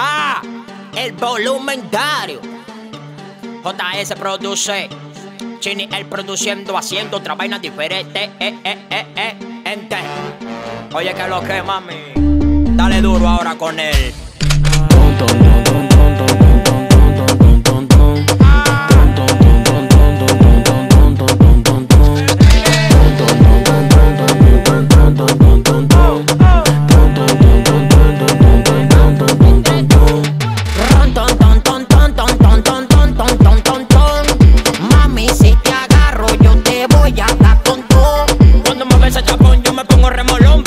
Ah, el volumentario. JS produce. Chini él produciendo, haciendo otra vaina diferente. Eh, eh, eh, eh, ente. Oye, que lo que mami. Dale duro ahora con él.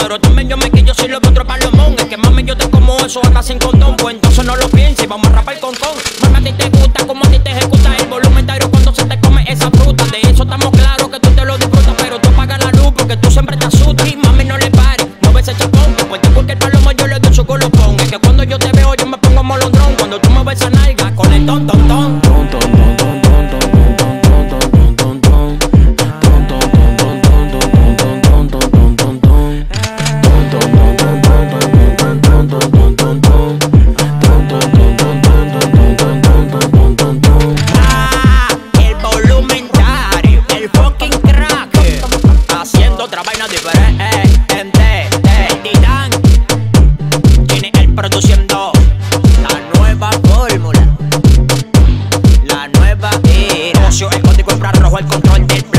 Pero también yo me quillo si lo otro palomón. Es que mami, yo te como eso anda sin condón. Pues entonces no lo pienses, vamos a rapar con con. Mami, a ti te gusta como a ti te ejecuta el volumentario cuando se te come esa fruta. De eso estamos claros que tú te lo disfrutas, pero tú apagas la luz porque tú siempre te asustas. Y mami, no le pares, no ves ese chapón. Pues porque el palomo yo le doy su colopón. Es que cuando yo te veo, yo me pongo molondrón. Cuando tú me ves a al control del